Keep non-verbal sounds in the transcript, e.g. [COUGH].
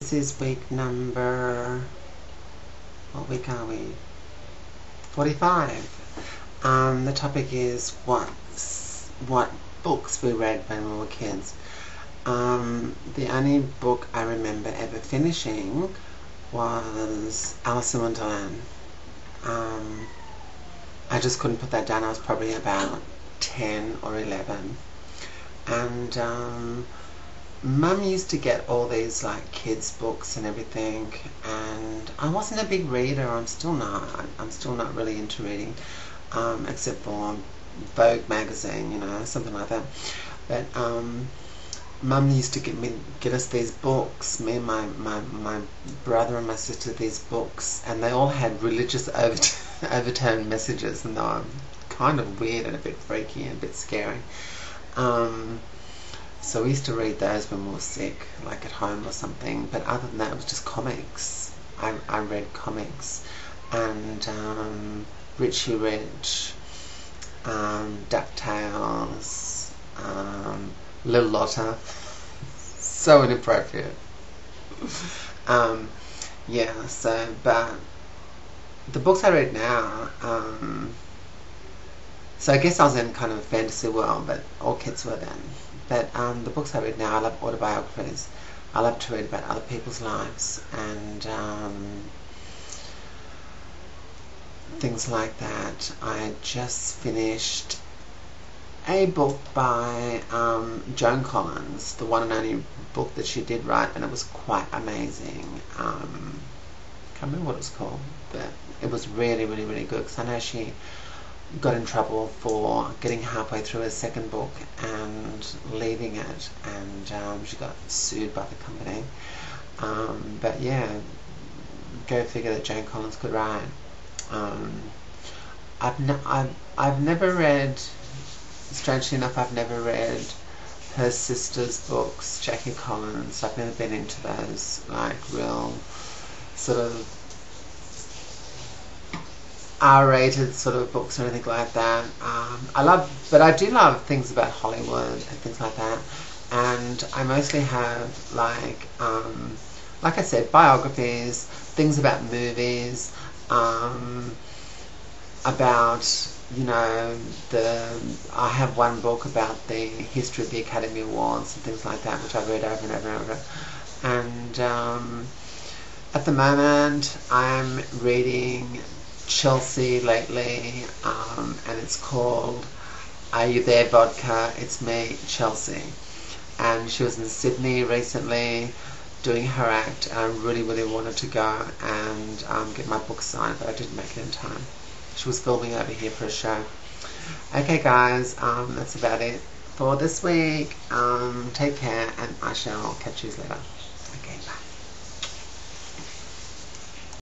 This is week number. What week are we? 45. Um, the topic is what what books we read when we were kids. Um, the only book I remember ever finishing was Alice in Wonderland. Um, I just couldn't put that down. I was probably about 10 or 11. And um, Mum used to get all these like kids books and everything and I wasn't a big reader. I'm still not. I'm still not really into reading um, except for Vogue magazine you know something like that. But um, Mum used to get me get us these books. Me and my, my, my brother and my sister these books and they all had religious [LAUGHS] overtone messages and they were kind of weird and a bit freaky and a bit scary. Um, so we used to read those when we were sick, like at home or something. But other than that, it was just comics. I, I read comics. And um, Richie Rich, um, DuckTales, um, Little Lotta. so inappropriate. um, yeah, so, but the books I read now, um, so I guess I was in kind of a fantasy world, but all kids were then. But um, the books I read now, I love autobiographies. I love to read about other people's lives and um, things like that. I just finished a book by um, Joan Collins, the one and only book that she did write, and it was quite amazing. Um, can't remember what it was called, but it was really, really, really good because I know she got in trouble for getting halfway through her second book and leaving it, and um, she got sued by the company. Um, but yeah, go figure that Jane Collins could write. Um, I've, ne- I've, I've never read, strangely enough, I've never read her sister's books, Jackie Collins. I've never been into those, like, real sort of R-rated sort of books or anything like that. Um, I love, but I do love things about Hollywood and things like that. And I mostly have like, um, like I said, biographies, things about movies, um, about you know the. I have one book about the history of the Academy Awards and things like that, which I've read over and over and over. And um, at the moment, I'm reading Chelsea Lately, um, and it's called Are You There Vodka? It's me, Chelsea. And she was in Sydney recently doing her act, and I really, really wanted to go and um, get my book signed, but I didn't make it in time. She was filming over here for a show. Okay, guys, um, that's about it for this week. Um, take care, and I shall catch you later.